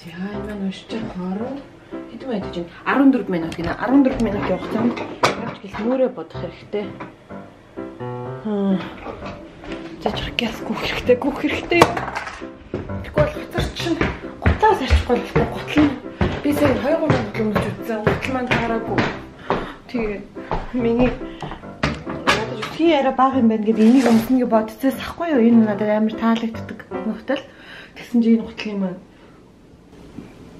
За энэ маань уншиж 20 хэдэн байд чинь 14 минут гинэ 14 минут явах зам явж гэл мөрөө бодох хэрэгтэй. Аа. За гяс гүөх хэрэгтэй гүөх хэрэгтэй. Тэгэхгүй бол гоцор чинь готлоос арчихгүй болохгүй готл нь би сая 2 3 готл өмсөж үзсэн. Готл маань таараагүй. Тэгээд миний надад үсгийн яриа бага юм байна гэдэг энийг өмснө гэж бодцоос ахгүй юу? Энэ надад амар таалагддаг нөхтөл. Тэгсэн чинь энэ готлын маань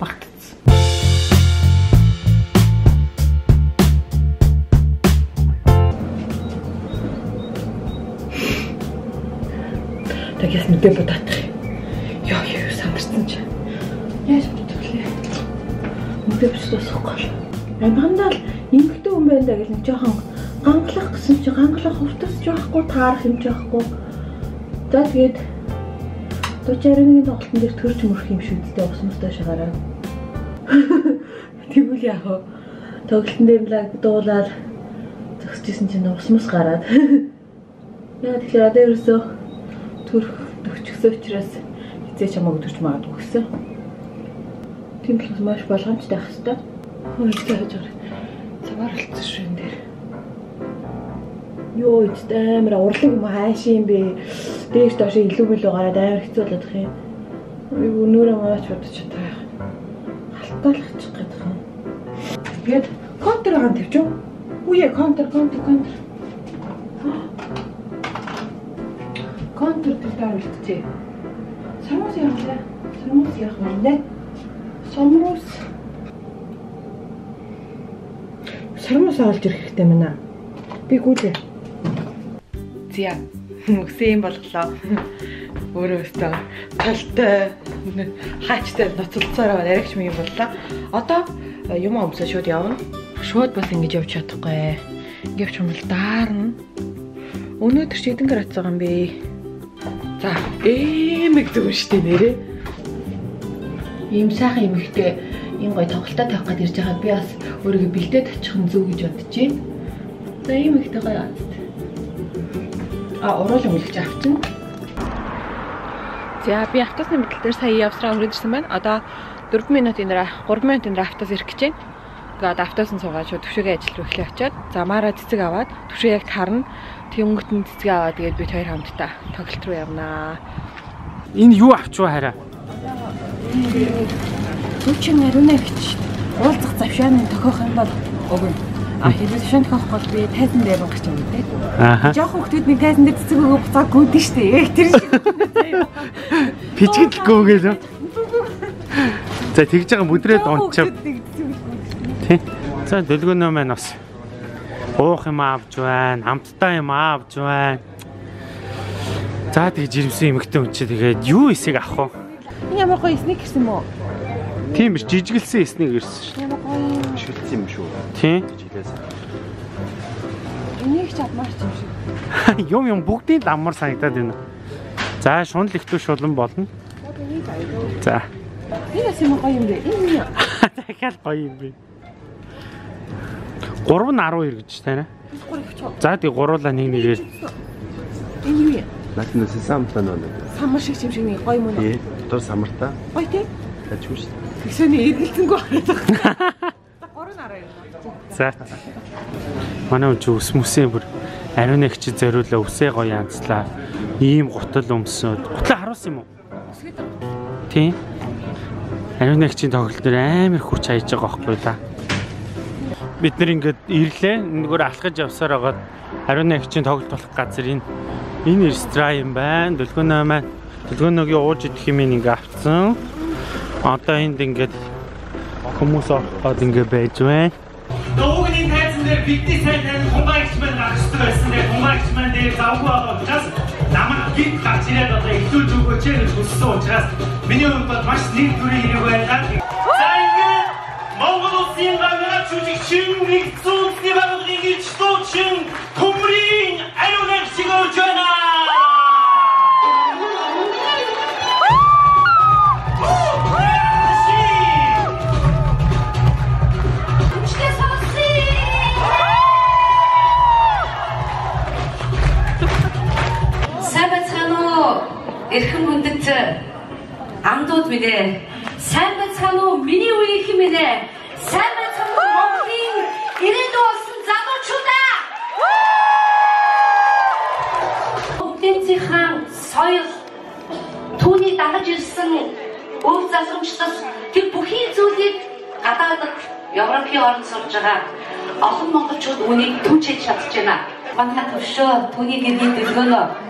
багтцсан. Тэгээс мэдээ бодоодох юм. Яа яа сандарсан чи. Яаж бодох вэ? Мэдээ босохгүй. Амгандаа л эмгтэн хүн байна даа гэл нэг жоохон ганглах гэсэн чи ганглах хувцас жоохгүй таарах юм жоохгүй. За тэгээд Дучаарны тоглолтын дээр төрж мөрөх юм шүү дээ ус мустай шагараа. Тэгвэл яах вэ? Тоглолтын дээр лаг дуулаад зогсчихсэн чинь ус мус гараад. Яа тэгэхээр одоо ерөөсөө төрөх төгчгсөн учраас хизээ чамааг төрч магадгүй гэсэн. Тийм л маш болгоомжтой байх хэвээр. Хөөе хийж байгаа. Цагаар алдсан шүү энэ дээр. Йоо идэ амар урлаг юм юм бэ. Дээш доош илүү билүү гараад амар хэцүү болоод их юм. Юу нүрэ маач бодож чадах. Халтаалгачих гэдэг юм. Тэгээд контр хаан тавьчих. Үе контр контр контр. Контр дээр үлдчихэ. Сармус яах вэ? Сармус яах вэ? Сомрус. Сармус олж ирэх хэрэгтэй мэнэ. Би гүйлээ. Зя. Мөксөн юм болголоо. Өөрөө өстөө талтай хаачтай ноцолцоороо яригч юм боллоо. Одоо юм өмсө шууд явна. Шууд бас ингэж явж чадахгүй. Ингээд ч юм бол даарна. Өнөөдөр чи градус байгаа юм бэ? За, эмэг зүгэн штэ нэрээ. Ийм сайхан эмэгтэй ийм гоё тоглолтоо тавих гээд ирж байгаад би бас өөрийгөө бэлдээд очих нь зөв гэж бодож байна. За, эмэгтэй гоё. А уруулан үлгэж авчихна. За би автобусны мэтэл дээр сая явсраа өрөөд ирсэн байна. Одоо 4 минутын дараа 3 минутын дараа автобус ирэх гэж байна. Тэгээд автобус нь суугаад шууд төвшөгийн ажил руу эхлэх очиод замаараа цэцэг аваад төвшөө яг тарна. Тэнгөт нь цэцэг аваад тэгээд бид хоёр хамтдаа тоглолт руу явнаа. Энэ юу авч вэ хараа? Түчин ариунаа гэж уулзах завшааны тохиох юм бол өгнө. А шин тохиох бол би тайзан дээр гарч те. Аа. Жохон хүмүүс нэг тайзан дээр цэцэг өгөө буцаа гүйдэн штэ. Яг тэр шиг. Пичгэлгүй гэлөө. За тэгж байгаа бүдрээд унчаа. Тий. За дөлгөнөө маань бас уух юм авч байна, хамттай юм авч байна. За тэгж жирэмсэн эмэгтэй хүн чи тэгээд юу эсэг авах вэ? Ямар гоё эсник гэсэн мө? Тийм биш жижигэлсэн эснийг ирсэн шүү. Ямар гоё. шүлц юм шүү. Тий. Жилээс. Энийг ч авмаар ч юм шиг. Юм юм бүгдийн дамар санагдаад байна. За шунал ихтүү шулан болно. За. Энэ ямар гоё юм бэ? Энэ юу? Дахиад гоё юм бэ. 3 нь 12 гэж тань. За тий гуруула нэг нэгээр Энэ юу юм? Натнаас самтан оноо. Самар шиг юм шиг нэг гоё юм? Тий. Дотор самартаа Гоё тий. тажгүй шүү. Тэгшэний эргэлзэнгүй хараад байна. Горон араа юм. За. Манай үн чи ус мүсээ бүр ариун чи зориулаа үсээ гоё янзлаа. Ийм гутал өмсөд. Гутлаа харуулсан юм уу? Тийм. Ариун чинь тоглолт дээр амар хүч хайж байгаа байхгүй да. Бид нэр ингээд ирлээ. Нэгөр алхаж явсаар байгаа ариун чинь тоглолт болох газар энэ энэ ресторан юм байна. Дөлгөнөө маань дөлгөнөөгийн ууж идэх юм ингээ авцсан. Одоо энд ингээд хүмүүс ороход ингээ байж байна. Дуугийн тайзан дээр бидний сайн тань хумаагч маань гарчдаг байсан. Тэгээ хумаагч маань дээр завгүй байгаа учраас намайг гид гарч ирээд одоо ихлүүлж өгөөч гэж хүссэн учраас миний хувьд бол маш нэг төрлийн хэрэг байлаа. За ингээд Монгол улсын гавьяа жүжигчин нэгдсэн үндэсний байгууллагын ич дуучин Төмрийн ариунаг сигурж байна. Эрхэм хүндэт амдууд минь ээ. Сайн байцгаана уу? Миний үеийн хэмээнэ. Сайн байцгаана уу? Монголын ирээдүйн болсон залуучуудаа. Бүгдийн хаан соёл түүний дагаж ирсэн өв засамжлал тэр бүхий зүйлийг гадаадд Европын орнд сурж байгаа олон монголчууд үүнийг түүчээж чадж байна. Манай төвшөө түүний гэрний дэлгөөнөө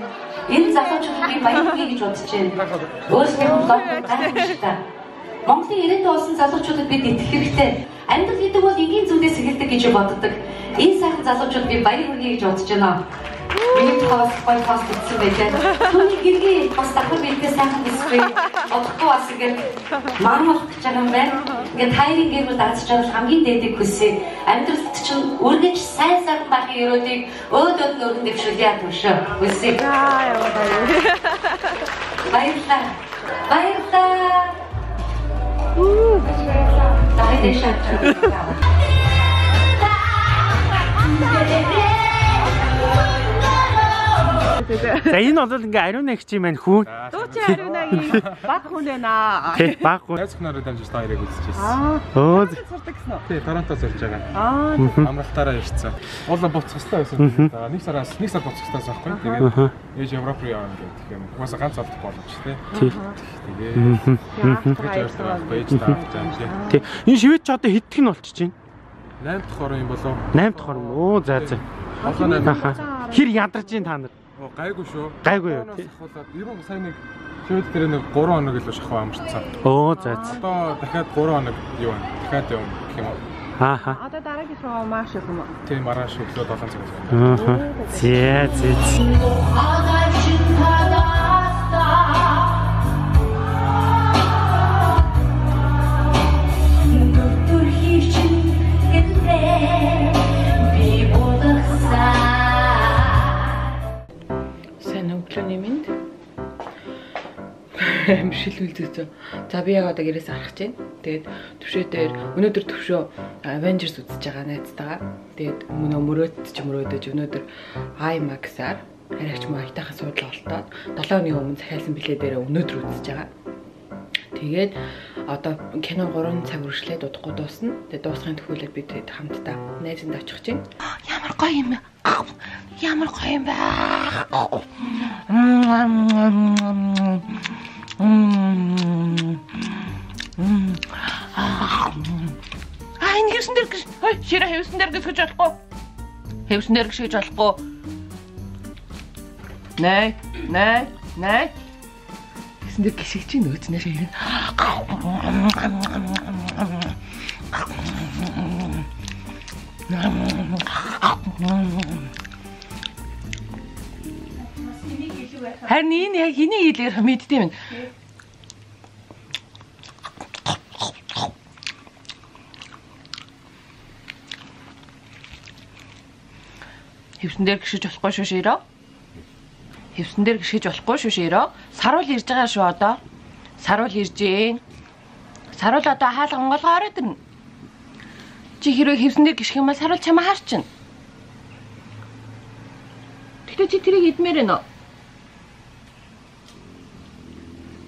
энэ залуучуудыг баярлая гэж бодож байна. Өөрсдөө лог гайхамшигтай. Монголын ирээдүйн болсон залуучуудад бид итгэх хэрэгтэй. Амьдрал гэдэг бол энгийн зүйлээс эхэлдэг гэж боддог. Энэ сайхан залуучууд би баяр хүргэе гэж бодож байна. Миний тоос гой тоос гэсэн байлаа. Түүний гэргийн бас давхар бидгээ сайхан дисплей одохгүй бас ингээд маань болох гэж байгаа юм байна. Ингээд хайрын гэрэл дацж байгаа хамгийн дээдэг хүсье. Амьдралд чинь үргэж сайн сайхан байхын өрөөдийг өөд өд нөрөн дэвшүүлье түшөө. Хүсье. Баярлалаа. Баярлалаа. Уу. Дайдэ шат. За энэ бол ингээ ариун нэгчийн маань хүн. Дуучин ариунагийн баг хүн байна. Тий, баг хүн. Найз охиноор дамжиж та хоёрыг үзчихсэн. Аа. Өө. Сурдаг гэсэн үү? Тий, Торонто сурж байгаа. Аа. Амралтаараа ирсэн. Уул буцах хэрэгтэй байсан. За нэг сараас нэг сар буцах хэрэгтэй байхгүй. Тэгээд ээж Европ руу явна гэдэг юм. Угаасаа ганц олдох боломж тий. Тий. Тэгээд тий. Энэ шивэд ч одоо нь болчих чинь. 8 дахь орон юм болов. 8 дахь орн. Оо за за. Одоо 8 Аха. Хэр ядарч ийн та нар. Оо, гайгүй шүү. Гайгүй юу, ахуулаад 90 сайн нэг шивэд дээр нэг 3 хоног илүү шахав амарцсан. Оо за за. Одоо дахиад 3 хоног юу байна? Дахиад юм гэх юм уу? Ааха. Одоо дараагийн руу маш их юм уу? Тийм маргааш өглөө 7 цагаас. Ааха. Зэ зэ. Сайн өглөөний минь. Амшилүүлдэг. За би яг одоо гэрээс арах чинь. Тэгээд төвшөө дээр өнөөдөр төвшөө Avengers үзэж байгаа найзтайгаа. Тэгээд мөнөө мөрөөд ч мөрөөдөж өнөөдөр IMAX-аар харагч маягтайхаа суудлаа олтоод 7 өдрийн өмнө захиалсан билээ дээр өнөөдөр үзэж байгаа. Тэгээд одоо кино 3 цаг үргэлжлээд удахгүй дуусна. Тэгээд дуусгын төхөөлөд бид хамтдаа найзанд очих чинь. Ямар гоё юм бэ? Ямар гоё юм бэ? Аа энэ хэвсэн дээр гэж. Хой, ширэ хэвсэн дээр гэж болохгүй. Хэвсэн дээр гэж болохгүй. Нэ, нэ, нэ. Гэсэн дээр гიშгэж чинь нөөцнөөс ирэн. Харин энэ яг хэний хэлээр мэддэм юм. Хевсэн дээр гიშиж болохгүй шүү ширөө. Хевсэн дээр гიშиж болохгүй шүү ширөө. Саруул ирж байгаа шүү одоо. Саруул ирж гээ. Саруул одоо хаалга онголгоороо дэрнэ. Чи хэрвээ хэвсэн дээр гიშих юм бол саруул чамаа харчин. Гэтэ чи тэрийг идмээр байна уу?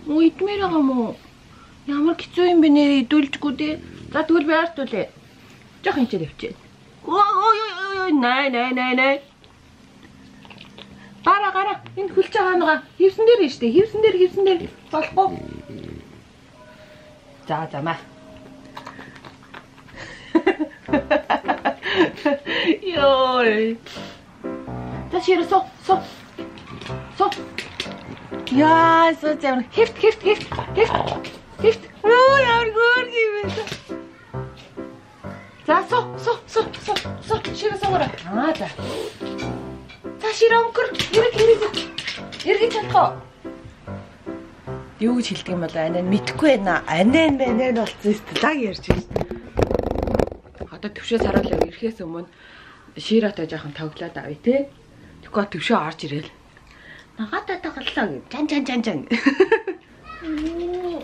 Муу идмээр байгаа мó. Ямар хэцүү юм бэ нэр идүүлжгүй дээ. За тэгвэл би артуулээ. Жох энэ ч явчих. Ой ой ой ой най най най най. Гара гара энэ хөлж байгаа нэга хевсэн дээр нь штэ хевсэн дээр хевсэн дээр болохгүй. За за маа. Йой. Ширэ со со. Со. Яа, so зам. Хефт хефт хефт хефт. Хефт. Оо яар гөр гивэ. За со со со со со ширэ согоро. Аа за. За ширэ өнгөр эрэг эрэг. Эргэж чадах. Юу гэж хэлдэг юм бол анаа мэдхгүй байна. Анаа нь байна нь дээ. Даг ярьж байна. Одоо төвшөө саруулаа ирэхээс өмнө ширатаа жоохон тоглоод авъя те. Тэгэхгүй төвшөө орж ирээл. Нагаатаа тоглолоо гэж. Жан жан жан жан.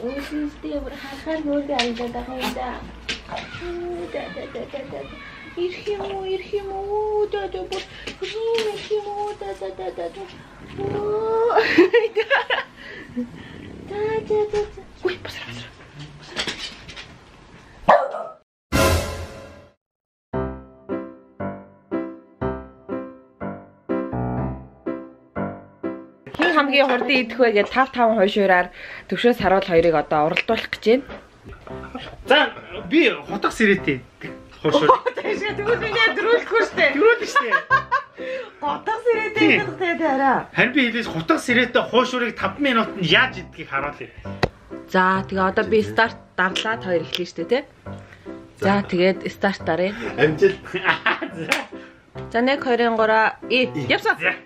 Өсөстэй бүр хахаар нүргэ алдаад байгаа юм да. Да да да да да. Ирэх юм уу, ирэх юм уу, да да бүр хөрийн ирэх юм уу, да да да да. Оо. Да да да да. Ой, басар басар. Хамгийн хурдан идэх вэ гэж 5 5 хойшуураар төвшөө саруул хоёрыг одоо уралдуулах гэж байна. За би хотох сэрэтэй. Хошоо. Тэшээ тэгвэл би яа дөрүүлэхгүй штэ. Дөрөв штэ. Годох сэрэтэй гэдэг тэгээд арай. Харин би хэлээс хотох сэрэтэй хуушурыг 5 минутанд яаж идгийг харуулъя. За тэгээ одоо би старт дарлаад хоёр эхлэв штэ тий. За тэгээд старт дарыг. Амжилт. За 1 2 3 и явсан. За.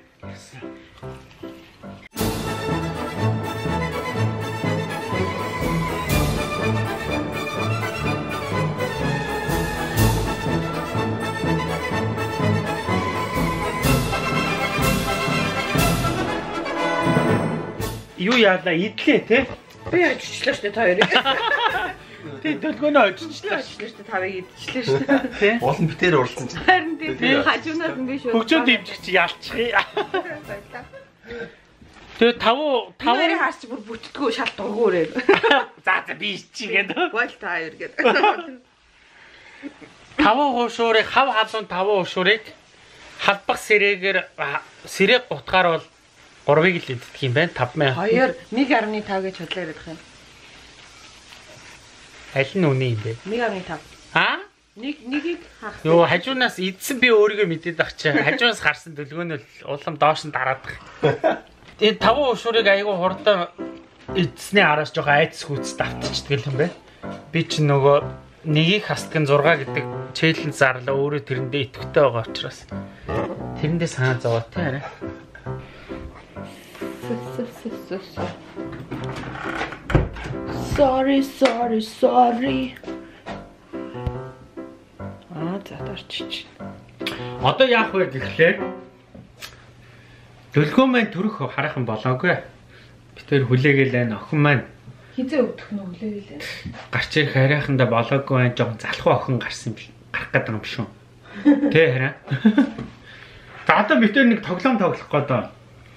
Юу яалаа идлээ те? Би очичлаа штэ та хоёрыг. Тэг дөлгөөнөө очичлаа. Очичлаа штэ тавыг идчихлээ штэ. Тэ? Олон битээр уралсан чинь. Харин тийм хажуунаас нь би шүү. Хөгжөө дэмжигч ялчихъя. Тэгээ тавуу Тавыг тавуу хаач бүр бүтдгүү шал дургуурээ. за за би ичигээд Бол та хоёр гээд. тавуу хуушуурыг хав халуун тавуу хуушуурыг халбах сэрэгээр сэрэг утгаар бол 3-ыг л идэх юм байна 5000 2 1.5 гэж бодлоо ярих юм. аль нь үнэ юм бэ 1.5. а Нэг нэгийг хаах. Йоо хажуунаас идсэн би өөрийгөө мэдээд ах чи хажуунаас гарсан төлгөөнөө л улам доош нь дараад баг. Тэгээ таван ушуурыг айгүй хурдан идснээ араас жоо айц хүүц давтчихдаг юм байна. Би чи нөгөө нэгийг хастдаг нь 6 гэдэг челленж зарлаа өөрөө тэрэндээ итгэвтэй байгаа учраас тэрэндээ санаа зовоо те арай. Sorry, sorry, sorry. Аа, за дарчиж. Одоо яах вэ гэхлээр төлгөө маань төрөх хараахан болоогүй. Би тэр хүлээгээл байна охин маань Хизээ өвдөх нь хүлээвэлээ. гарч ирэх харайханда болоогүй байна жоохон залхуу охин гарсан бил гарах гэдэг юм шүү. Тэ хараа. За одоо бид тэр нэг тоглоом тоглох гэдэг.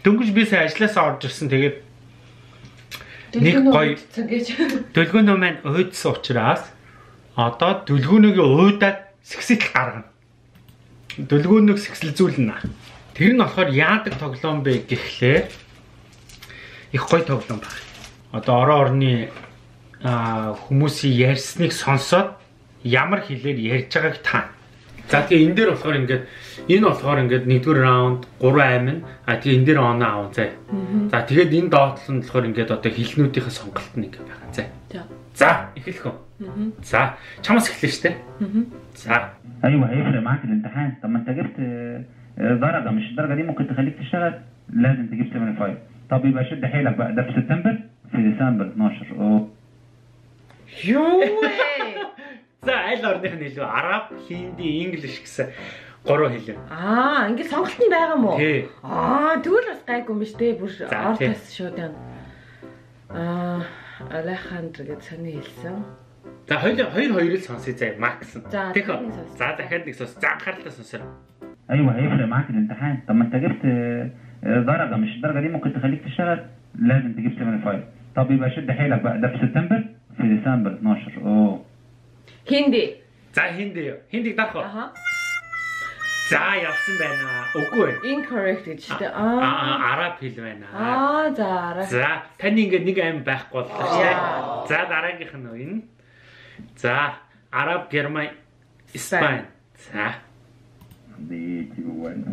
Дөнгөж би сая ажилласаа орж ирсэн тэгээд нэг гоё. Дөлгөөнөө маань уйдсан учраас одоо дөлгөөнөөгийн уйдаад сэгсэл гаргана. Дөлгөөнөөг сэгсэлзүүлнэ. Тэр нь болохоор яадаг тоглоом бэ гэхлээр их гоё тоглоом байна. Одоо орон орны хүмүүсийн ярьсныг сонсоод ямар хэлээр ярьж байгааг таана. За тэгээ энэ дээр болохоор ингээд энэ болохоор ингээд нэгдүгээр раунд 3 8 а тэгээ энэ дээр оноо аав зэ. За тэгээд энэ доотлол нь болохоор ингээд одоо хилнүүдийн сонголт нь ингээд байгаа зэ. За. За эхлэх үү. За чамаас эхлэв штэ. За ايوه هيفرق معاك الامتحان طب ما انت جبت آه، درجه مش الدرجه دي ممكن تخليك تشتغل لازم تجيب 75 طب يبقى شد حيلك بقى ده في سبتمبر في ديسمبر 12 اوه Юу вэ? за аль орных нь илүү араб, хинди, инглиш гэсэн гурван хэл. Аа, ингэ сонголт нь байгаа мó? Тий. Аа, тэгвэл бас гайгүй юм биш үү? Бүр За, ортос шууд юм. Аа, Алехандр гэж сони хэлсэн. За хоёул хоёр хоёрыг сонсъё заа макс. За, Тэг. дахиад нэг сонс. За дахиад нэг сонс. За анхааралтай сонсоо. ايوه هيفرق معاك الامتحان طب ما انت جبت آه، درجه مش الدرجه دي ممكن تخليك تشتغل لازم تجيب 75 طب يبقى شد حيلك بقى ده في سبتمبر في ديسمبر 12 اوه Хинди. За хинди. Хиндиг дарах уу? Аха. За явсан байна. Үгүй. Incorrect гэж штэ. Аа араб хэл байна. Аа, за арай. За таны ингээд нэг аим байхгүй боллоо шүү. За дараагийнх нь энэ. За араб, герман, испани. За Sí, chico, bueno.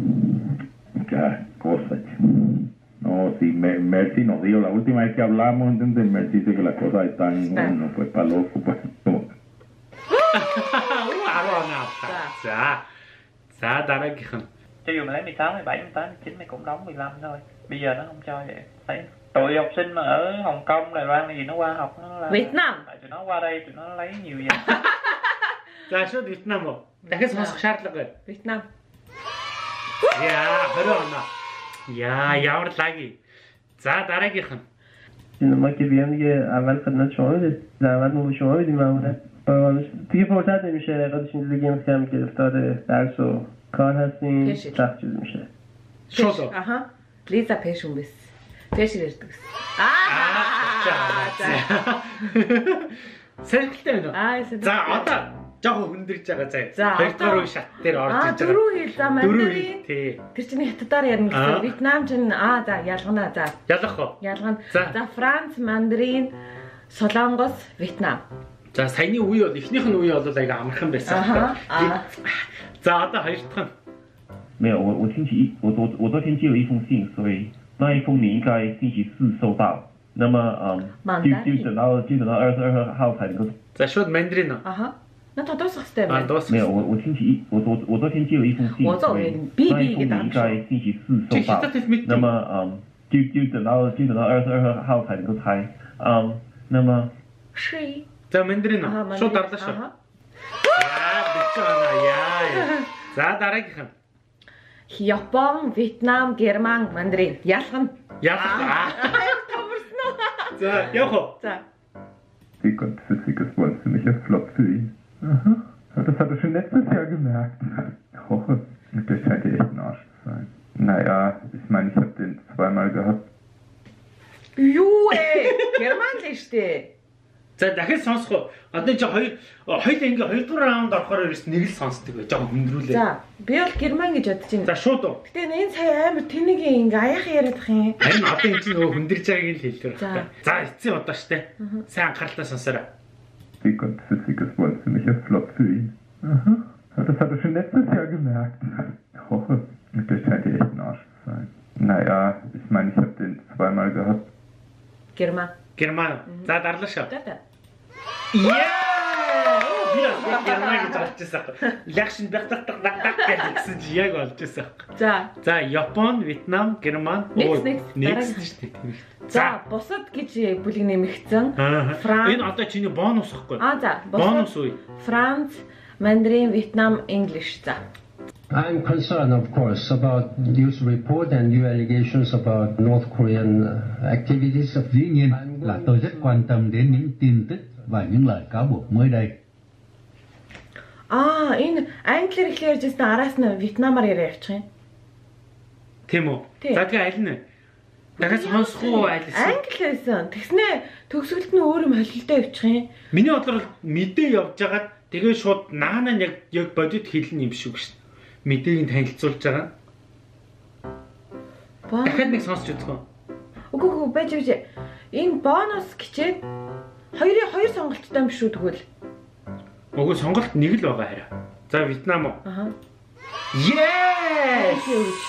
Cada cosa. chico. No, sí, Mer- Mercy nos dijo, la última vez que hablamos, ¿entendés? Mercy dice que las cosas están, Está. bueno, pues para loco, pues. Quá ngọc dạ. dạ. Dạ ta đã kêu Cho dù mình lấy 16, 17, 18, 19 mày cũng đóng 15 thôi. Bây giờ nó không cho vậy. Thấy tụi học sinh mà ở Hồng Kông, Đài Loan gì nó qua học nó là Việt Nam. Tại tụi nó qua đây tụi nó lấy nhiều vậy. Dạ số Việt Nam rồi Đã dạ, cái số dạ. sát là rồi. Việt Nam. Dạ, hứa rồi nè Dạ, giáo rất lagi Dạ, ta đã kêu Şimdi makine bir yanı gel evvel kadına çoğu dedi. Zahmet mu çoğu thì ben buna. دیگه فرصت نمیشه قدش زندگی هم کم گرفتار درس و کار هستیم کشید. سخت چیز میشه Шууд уу? Аха. Лиза пэш юм бис. Пэш ирдэг. Аа. За. Сэргэлтэй байна уу? Аа, сэргэлтэй. За одоо жоохон хүндэрж байгаа заяа. За, Хоёрдугаар одоо- үе шат дээр орж Аа иж байгаа. дөрөв хэл за Дөрөв мандарин. хэл тий. Тэр чинь хятадаар ярина Аа. гэсэн. Вьетнам чинь аа за ялгана за. Ялах уу? Ялгана. За. За Франц, мандарин, Солонгос, Вьетнам. За саяны үе бол эхнийх нь үе бол аяга амархан байсан. Аха. Аа. За одоо хоёр дахь нь 没有，我我星期一，我昨我昨天接了一封信，所以那一封你应该星期四收到。那么嗯，就就等到就等到二十二号才能够。 За шууд мандарин уу? Аха. На тодосох хэрэгтэй А байна. дуусах. 没有，我我星期一，我昨我昨天接了一封信，我昨所以天哔哔那一封你应该星期四收到。那么嗯，就就等到就等到二十二号才能够拆。嗯，那么 Ши. За мандарин. Шууд дарлаа шүү. Яа бич байна яа. За дараагийнх нь Япон, Вьетнам, Герман, мандарин. Ялгана. уу? За явах уу? За. Wie Gott, das ist ein Wort ziemlicher Flop für ihn. Aha. Das hat er schon letztes Jahr gemerkt. Oh, das scheint ja echt ein Arsch zu sein. Naja, ich meine, ich habe den zweimal gehabt. Герман л шүү дээ. За дахиад сонсох уу? Одоо чи хоёр хоёул ингээ хоёрдугаар раунд орохоор ерөөс нэг л сонсдог бай. Жог хөндрүүлээ. За, би бол Герман гэж бодож байна. За шууд уу. Гэтэ энэ сая амар тэнэгийн ингээ аяхан яриад ах юм. Харин одоо энэ чинь нөгөө хүндэрж байгааг л хэлдэг За. байна. За эцсийн удаа штэ. Сайн анхаарлаа сонсоорой. Wie Gott, das ist ein Wort ziemlicher Flop für ihn. Aha. Das hat er schon letztes Jahr gemerkt. Oh, das scheint ja echt ein Arsch zu sein. Naja, ich meine, ich habe den zweimal gehabt. Герман. Герман. За дарлаа шүү. Яа! Би герман гэж байсан. Лагшин баг баг гэсэн чи яг олж байсан. За. За Япон, Вьетнам, Герман. Дараагийн. шүү дээ. За, бусад гэж бүлэг нэмэгдсэн. Франц. Энэ одоо чиний бонус ихгүй. Аа за, Бонус үе. Франц, мандарин, Вьетнам, English. За. I'm concerned, of course, about news report and new allegations about North Korean uh, activities. Dĩ nhiên là tôi rất quan tâm đến những tin tức và những lời cáo buộc mới đây. Аа, энэ англиар ихлээр ярьжсэн араас нь Вьетнамаар яриа явчих юм. Тийм үү? За тэгээ аль нь? Дахиад сонсох уу аль нь? Англи байсан. Тэгснээ төгсгөлт нь өөр юм холилдоо явчих юм. Миний бодлоор мэдээ явж байгаад тэгээ шууд наана нь яг яг бодит хэлнэ юм шиг шүү дээ. Мэдээг нь танилцуулж байгаа. Боо. Дахиад нэг сонсч үзэх үү? Үгүй үгүй байж байж. Энэ бонус гिचээд хоёрын хоёр сонголттой юм шүү тэгвэл. Угүй сонголт нэг л байгаа хараа. За Вьетнам уу? Аха. Yes!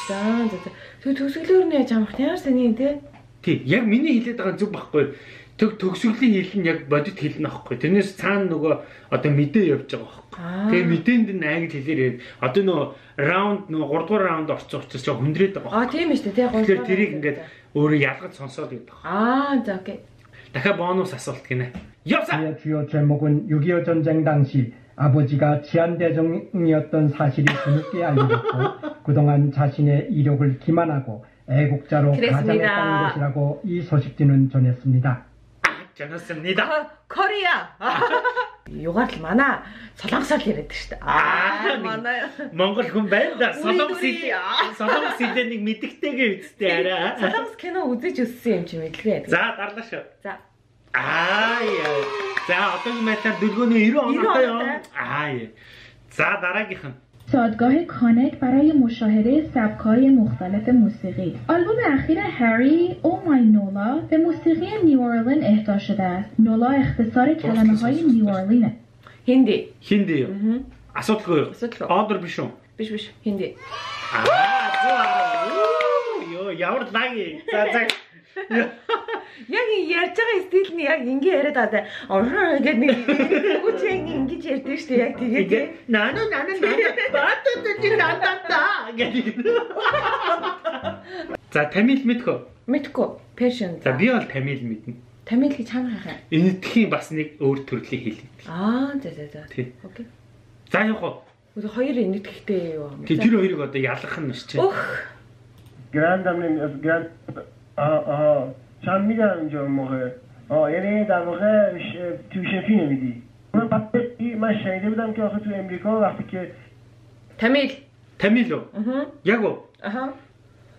За за. Тэг төгсгөлөөр нь яаж амрах ямар сони те? Тий, яг миний хэлээд байгаа зүг байхгүй. Тэг төгсгөлийн хэл нь яг бодит хэл нь аахгүй. Тэрнээс цаана нөгөө одоо мэдээ явж байгаа аахгүй. Тэгээ мэдээнд нь англи хэлээр ярив. Одоо нөгөө раунд нөгөө 3 дугаар раунд орсон учраас яг хүндрээд байгаа. Аа тийм шүү дээ. Тэгэхээр тэрийг ингээд өөрөө ялгаж сонсоод байдаг. Аа за окей. дахиад бонус асуулт гинэ. 옆사. 주요 제목은 6.25 전쟁 당시 아버지가 지한대정이었던 사실이 뒤늦게 알려졌고 그동안 자신의 이력을 기만하고 애국자로 가장했다는 것이라고 이 소식지는 전했습니다. 전했습니다. Корея. Югаар л манай солонгосоор л яриад шүү дээ. Аа манай Монгол хүн байна да. Үри Солонгос дүри. хэл солонгос хэлээр нэг мэддэгтэйгээ үсттэй арай. солонгос кино үзэж өссөн юм чи мэдлээ. За дарлаа шүү. За. Аа яа. За одоогийн байдлаар дөлгөөний 90 оноотой юм. оноотой. Аа яа. За дараагийнх нь. سادگاه کانک برای مشاهده سبکای مختلف موسیقی. آلبوم اخیر هری او مای نولا به موسیقی نیورلین اهدا شده است. نولا اختصار کلمه های نیورلینه هندی. هندی. اصلا تقول اصلا آدر بشون بش بش هندی. Өө ямар лаг. За за. Яг ярьж байгаа стил нь яг ингээ яриад байгаа. Ороо гэдэг нэг үуч яг ингэж ярьдаг шүү дээ. Яг тэгээд наа наа наа наа бат төч дандаа та гэдэг. За тамил мэдхөө. Мэдхгүй. Persian. За би бол тамил мэднэ. Тамил гэж чанар хаа. Энэтхийн бас нэг өөр төрлийн хэл гэдэг. Аа за за за. Тийм. Окей. За яг гоо. Өөр хоёр энэтхэгтэй юу юм. Тэр хоёрыг одоо ялгах нь шүү дээ. Өх. Grand Amendment, Grand, چند میدن اونجا موقع یعنی در واقع توشفی نمیدی من من شنیده بودم که آخه تو امریکا وقتی که تمیل تمیل رو یگو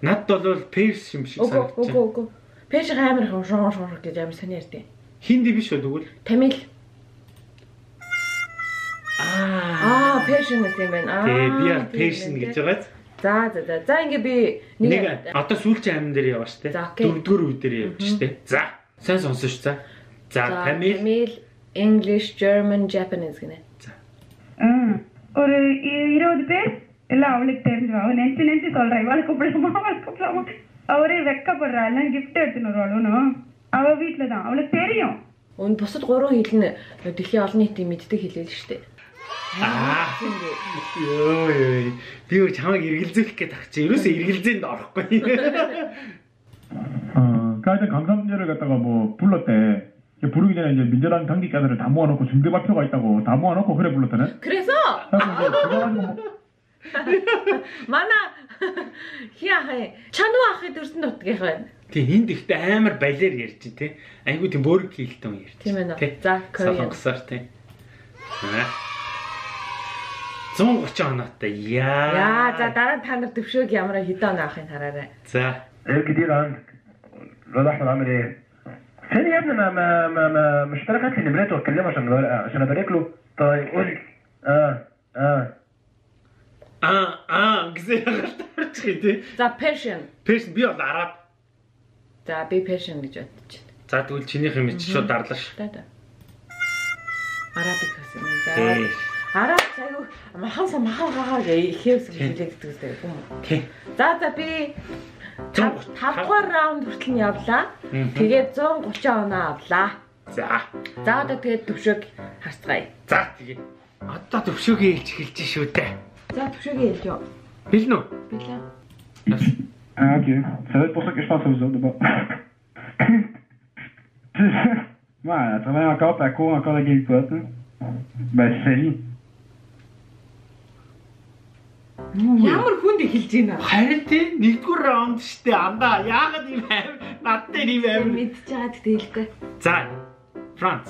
Над бол перс юм шиг санагдаж байна. Үгүй үгүй. Перс амар их шор шор гэж амар сони ярьдیں۔ Хинди биш үү тэгвэл? Тамил. Аа. Аа, перс юм байна. Аа. Тэг би перс гэж байгааз. байгаа. За за за. За ингээ би Нэг нэг одоо сүүлчийн амин дээр яваа штэ. За, окей. Дөрөвдүгээр үе дээр явж штэ. За. Сайн сонсож за. За, Тамил. Tamil, English, German, Japanese гинэ. ஒரு இ- இருபது பேர் எல்லாம் அவளுக்கு தெரிஞ்சிடும் அவள் நினைச்சு நினைச்சு சொல்றா இவாளை கூப்பிடலாமா அவளை கூப்பிடலாமா அவரே வெக்கப்படுறா எல்லாம் கிஃப்ட் எடுத்துன்னு வருவாளும் அவ வீட்டுல தான் அவளுக்கு தெரியும் Өн бусад гурван хэл нь дэлхийн олон нийтийн мэддэг хэлээ л шүү дээ. Аа. Йоо ёо. Би өөр чамайг эргэлзүүлэх гээд тах чи. Ерөөсөө эргэлзээнд орохгүй. 어, 그 하여튼 강삼녀를 갖다가 뭐 불렀대. 이제 부르기 전에 이제 민재랑 단기가들을 다 모아놓고 중대 발표가 있다고 다 모아놓고 그래 불렀다네. 그래서 그래서 이제 그거 가지고 뭐 манай хиа хай чануу ахыг дүрсэн дутгийнх байна. Тэг энд ихтэй амар балиар ярьж тий. Айгуу тийм бөөрг хийлтэн ярьж. Тийм ээ нөө. За, Korean. Солонгосоор тий. Аа. 130 оноотой. Яа. Яа за дараа нь та нар төвшөөг ямар хэдэн он авахыг хараарай. За. ايه كتير عندك الواد احمد عامل ايه؟ فين يا ابني ما ما ما, ما مش هات لي نمرته واكلمه عشان عشان ابارك له طيب قول لي اه اه Аа аа гэсэн гарч тий. За passion. Пэшн би бол араб. За би passion гэж бодож байна. За тэгвэл чинийх юм чи шууд дарлаа ш. Та та. Арабик гэсэн юм. За. Араб аягүй махан са махан хаагаа ихэвс хэлэгддэг үстэй юм. Тий. За за би 5 дугаар раунд хүртэл нь явлаа. Тэгээд 130 оноо авлаа. За. За одоо тэгээд төвшөөг харцгаая. За тэгээ. Одоо төвшөөгээ хэлж эхэлж шүү дээ. За төвшөөгээ хэлж юу? Хэлнэ үү? Билээ. Ok. Ça va être pour ça que je pense à vous autres d'abord. ouais, elle travaille encore, elle court encore la game pot. Hein. Ben, salut. Ямар хүнд эхэлж байна? Харин тий нэгдүгээр раунд штэ андаа. Яагаад юм аим? Над дээр юм аим. Мэдчихэж байгаа гэдэг хэлэхгүй. За. Франц.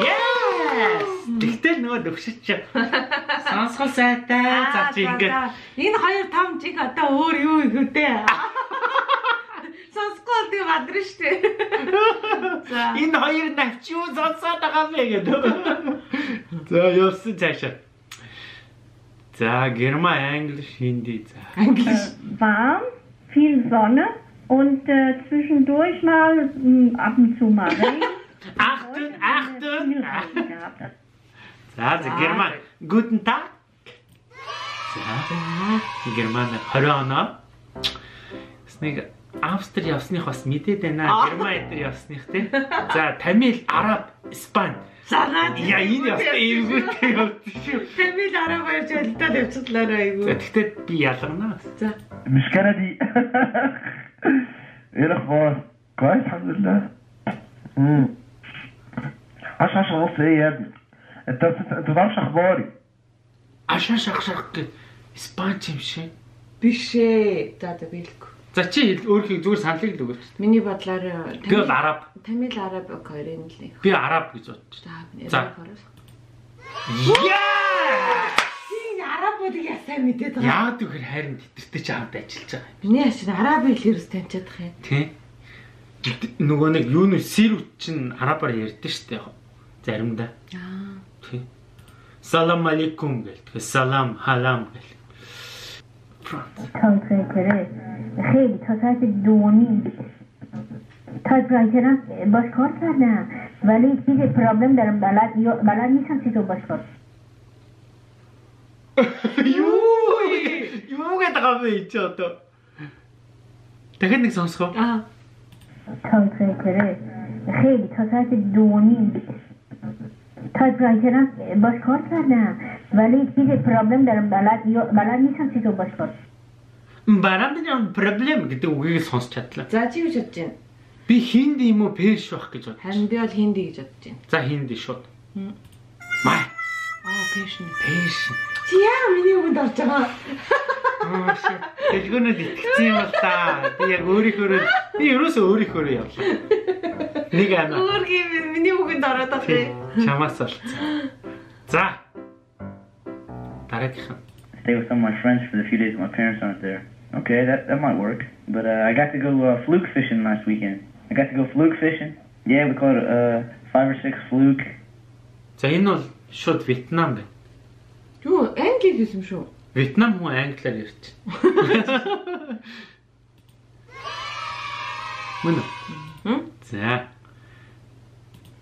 Yes! Тэгтэл нөгөө төвшөж сонсгол сайтай. За чи ингээд энэ хоёр том чиг одоо өөр юу их үдэ. Сонсгол тий гадрын штэ. За. энэ хоёр навч юу сонсоод байгаа бэ гэдэг. За явсан цаашаа. За герман, англи, хинди. За. Englisch. warm, viel Sonne und äh, zwischendurch mal mh, ab und zu mal Regen. Achtung. gehabt. За за герман. Guten Tag. За. Герман 20 оноо. Бас нэг Австри явсных бас мэдээд байна. Герман эдэр явсных тий. За Тамил, Араб, Испани. Сагаад. Я энэ явсан эвгүйтэй явсан шүү. Тамил араа баярч өлтөд явчихлаа За айгу. тэгтээ би ялгана. За. مش كندي ايه الاخبار؟ كويس الحمد لله امم 10 10 ونص ايه يا ابني؟ انت انت ما تعرفش اخباري Ашаа шахшах гэ Испанч юм шиг. Биш ээ. За чи өөрхийг зүгээр саналыг л өгөх. Миний бодлоор Би бол араб. Тамил араб хоёрын л нэг. Би араб гэж бодчих. За. Яа! Чи арабуудыг ясаа мэдээд байгаа. Яагаад гэхээр харин тэтэртэй ч хамт ажиллаж байгаа юм. Миний ашиг араб хэл ерөөс таньчаад байгаа юм. Тий. Нөгөө нэг юу нэ сэрүүт чинь арабаар ярьдэн штэ яг. Заримдаа. Аа. Тий. Салам алейкум гэл. Тэгээ салам халам гэл. تایپ خیلی. تا ساعت دو نیم. تایپ رایترم باش کار کردم. ولی چیز پرابلم دارم. بلد, بلد نیستم چطور باش کار よもげたかぶいちょっと。だけんでさんすかああ。たんついくる。خیلی. تا ساعت دو نیم. Typewriter बशकोर करना वाली चीज problem दर балаад балаад нэг сан чиг бошгор Баран дээр проблем гэдэг үгийг сонсч чадлаа. За чи юу бодож байна? Би хинд юм уу перш байх гэж бодож. Харин би бол хинди гэж бодож байна. За хинди шууд. Май. Аа перш нь. Перш. Чи яа миний үгэнд орж байгаа. Аа shit. Дэлгүүнөд итгэсэн юм бол та. Би яг өөрийнхөө би ерөөсөө өөрийнхөө явлаа. Нэг ана. Өөр гин миний үгэнд ороод байгаа Тий. Чамаас болцсон. За. Дараагийнх нь. Stay with some of my friends for the few days my parents aren't there. Okay, that, that might work. But uh, I got to go uh, fluke fishing last weekend. I got to go fluke fishing. Yeah, we caught uh, five or six fluke. За энэ бол Шууд Вьетнам байна. Юу, англи хэлсэн шүү. Вьетнам хүн англиар ярьж. Мөн? Хм? За.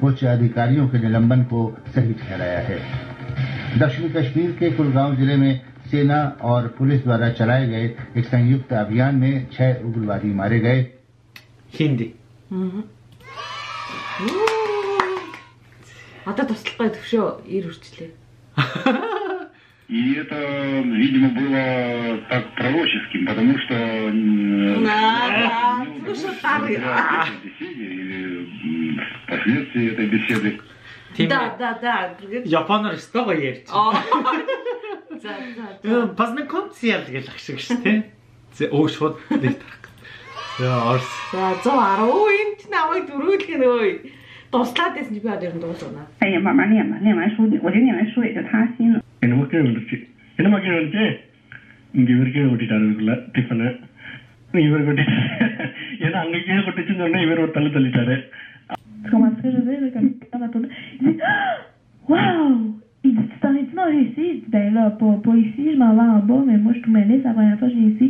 कुछ अधिकारियों के निलंबन को सही ठहराया है दक्षिणी कश्मीर के कुलगांव जिले में सेना और पुलिस द्वारा चलाए गए एक संयुक्त अभियान में छह उग्रवादी मारे गए Хинди. Одоо туслахгүй төвшөө ир үрчлээ. И это, видимо, было так пророческим, потому что м, Да, не да, слушай, удалось разбираться в этой беседе или м, последствия этой беседы. Да, да, да. Японоор стого ярьж. Аа. За, за. Познакомься гэж ахшиг шүү тий. Зэ өө шууд нэг тарах. За Орос. За 110 энд ч намайг дөрүүлэх нь өө. Дуслаад байсан чи би одоо ер нь дуусна. 哎呀，慢慢念吧，念完书，我就念完书也就踏心了。 നമുക്ക് വിളിച്ച് സിനിമയ്ക്ക് വിളിച്ച് ഇവർക്ക് കൂട്ടിട്ടാണ് ടിഫന് ഇവർ കൂട്ടി ഏതാ അങ്ങേക്ക് പൊട്ടിച്ചെന്ന് പറഞ്ഞാൽ ഇവർ തള്ളി തള്ളിട്ടാണ് Waouh Il dit tu t'en es pas ici Ben là, pas, pas ici, je m'en vais en bas, mais moi je suis mêlée, c'est la première fois que je viens ici.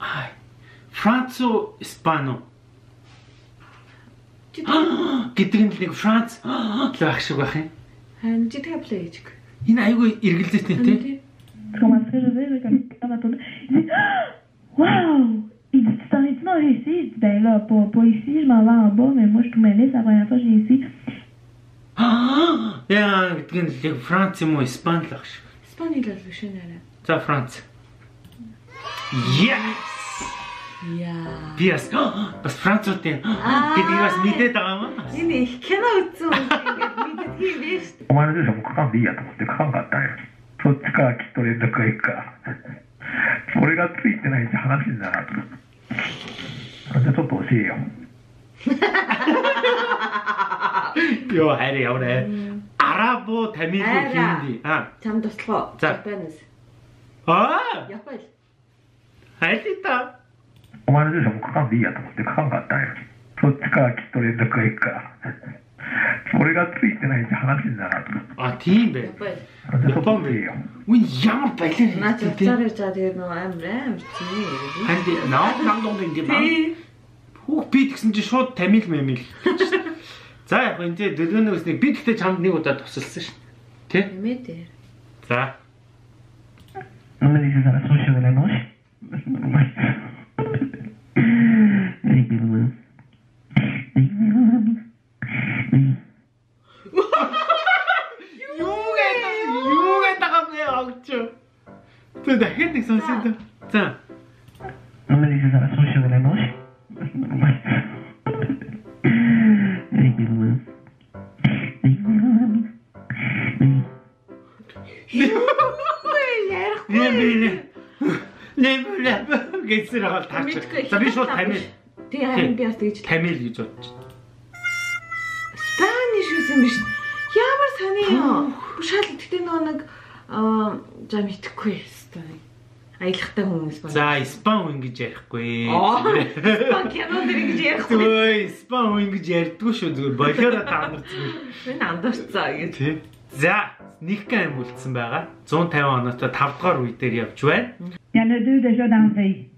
Aïe. Franco-Hispano. Гэдэг нь нэг Франц лаг шиг байх юм. Харин чи тэгээ плейжг. Энэ айгүй эргэлзээтэй тий. Tournée Il Tu t'arrêtes non ici Ben là, pas, pas ici, je m'en vais en bas, mais moi je suis tout mêlé, c'est la première fois que viens ici. Яа гэдэг нь яг Франц юм уу Испани л байх шиг. Испани л биш нэрэ. За Франц. Yes. Ja. Pias, was お前の住所もかんでいいやと思ってかんかったんや。そっちからきっと連絡がいくか。がついてないって話なじゃあちょっと教えよ よう入れよ俺、うん、アラボテミルキンディ。あ。ちゃんとしたジャパンです。ああやっぱり。入ってた？お前の住所も書かんでいいやと思って書かんかったんよ。そっちからきっと連絡が行くから。それがついてないんじゃ話にならん。 А тийм бэ. Япон бэ. Үн ямар балер Наач уцаар ярьж байгаа тэгээд нөгөө амар амар чинь. Ханди наа нам дон ингэ ба. Тий. Хүүх би тэгсэн чи шууд тамил мэмил. За яг энэ тэ дөлгөөнөөс нэг би гэхдээ чамд нэг удаа тусалсан ш. Тэ? Нэмээ дээр. За. No me dices a las 8 de la noche. Ay, perdón. Юу гэдэг юу гэдэг юм бэ огч. Тэ дахиад нэг сонсоод. За. No me dices a las 8 Гэсэн байгаа таач. За би шууд тамил. Тий харин би бас тэгж Тамил гэж бодож. Спаниш үсэн биш. Ямар сони юм. Шал тэгтээ нөгөө нэг аа за мэдхгүй хэвээр. Аялахтай хүмүүс байна. За испан хүн гэж ярихгүй. Аа. Спан кино дэр ингэж ярихгүй. Ой, испан хүн гэж ярьдгүй шүү зүгээр болоороо та нар зүгээр. Энэ андарцаа гэж. Тий. За, Никка юм үлдсэн байгаа. 150 оноотой 5 дугаар үе дээр явж байна. Il y en a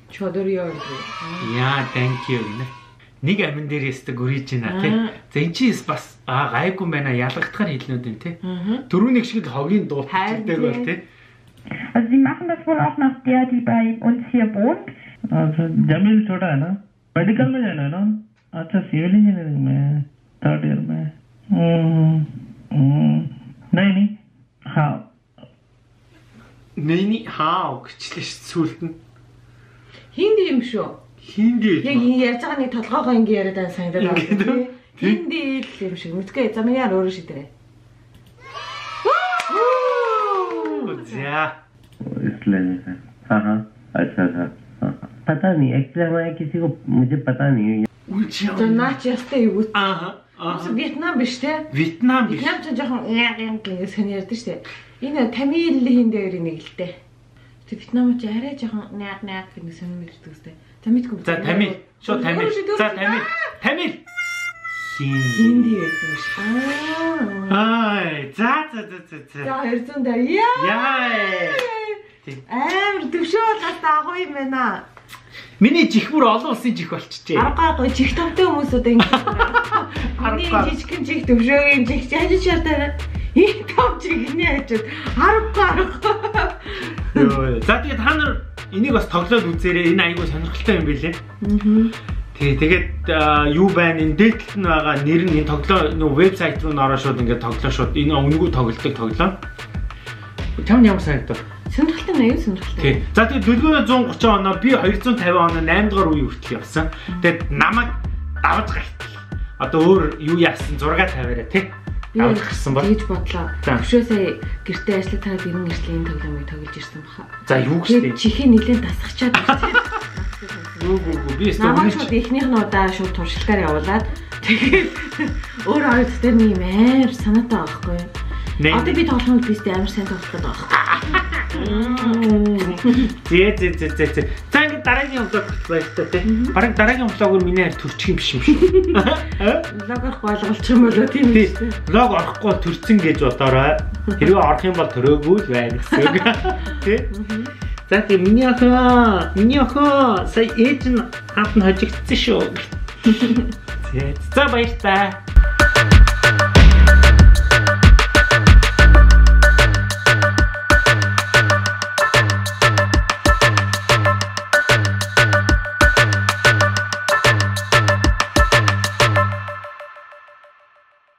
би бас араб гэж бодчих. Чодорё гэдэг. Яа, thank you гэнэ. Нэг амин дээр ястаг үриж байна тий. Аа. За энэ чи бас аа гайгүй юм байна ялгагдахаар хэлнүүд юм тий. Аа. Төрүүнийг шиг л хогийн дуут Харин гэдэг бол тий. тий. Also sie machen das wohl auch nach der, die bei uns hier wohnt. अच्छा जमीन छोटा है ना मेडिकल में जाना है ना अच्छा सिविल इंजीनियरिंग में थर्ड ईयर में हम्म, हम्म, नहीं नहीं हाँ Нэний хаа гэчлээ ш сүулт нь. Хинди юм шүү. Хинди. Яг энэ ярьж байгаа нэг толгоогоо ингэ яриад байгаа санагдаад байна. Хинди л юм шиг. Мэдгүй зам яар өөрөө шийдэрээ. За. इसलिए हाँ हाँ अच्छा अच्छा हाँ, हाँ। पता नहीं एक्चुअली मैं किसी को मुझे पता नहीं За наач ястай юу? Аа. Вьетнам биш те? Вьетнам биш. Вьетнам ч жоохон яг юм гээс хэн ярьдэн штэ. Энэ Тамил хиндээр нэг л те. Тэг Вьетнам ч арай жоохон наад наад гэх нэг сонир мэддэг үстэй. За мэдгүй. За Тамил. Шо Тамил. За Тамил. Тамил. Хинди байсан биш. Аа. Ай, за за за за за. За хэрзэн дээр яа. Амар төвшөө гастаа агуу юм байна. Миний чихмөр олон улсын чих болчихжээ. Аргагүй чих томтой хүмүүсүүд ингэ. Миний жижигхэн чих төвшөөгийн чих яаж шаардаа. Их том чихний хажууд аргагүй аргагүй. Йоо. За тэгээд та нар энийг бас тоглоод үзээрэй. Энэ айгүй сонирхолтой юм билээ. Аа. Тэгээ тэгээд юу байна энэ дээдлэлт нь байгаа нэр нь энэ тоглоо нөө вебсайт руу н ороо шууд ингээд тоглоо шууд энэ өнгөө тоглолтыг тоглоо. Чам ямар санагдав? Сонирхолтой нь аюу сонирхолтой. Тий. За тэгээд дэлгүүрээ 130 оноо би 250 оноо 8 дугаар үе хүртэл явсан. Тэгээд намайг давж гартал. Одоо өөр юу яасан 6 тавиараа тий. Давж гарсан бол. Тэгж бодлоо. Өшөө сая гэртээ ажиллаж тагаад ирэн ирслийн тоглоомыг тоглож ирсэн баха. За юу гэжтэй. Чихээ нилээн тасгачаад ирсэн. Үгүй үгүй би Намайг шууд ихнийх нь удаа шууд туршилтаар явуулаад тэгээд өөр хоёр дээр нэг юм амар санаатай байхгүй юу? Одоо би тоглох нь бистэ амар сайн тоглох гэдэг байхгүй. Зэ зэ зэ зэ зэ. За ингээд дараагийн влог байна та тий. Бараг дараагийн влогоор миний харь төрчих юм биш юм шиг. Влог орох болголчих юм болоо тийм үү? Влог орохгүй төрцөн гэж бодоорой. Хэрвээ орох юм бол төрөөгүй л байна гэсэн үг. Тий. За тийм миний охин, миний охин сая ээж нь хаад нь хожигдсан шүү. За баяр та.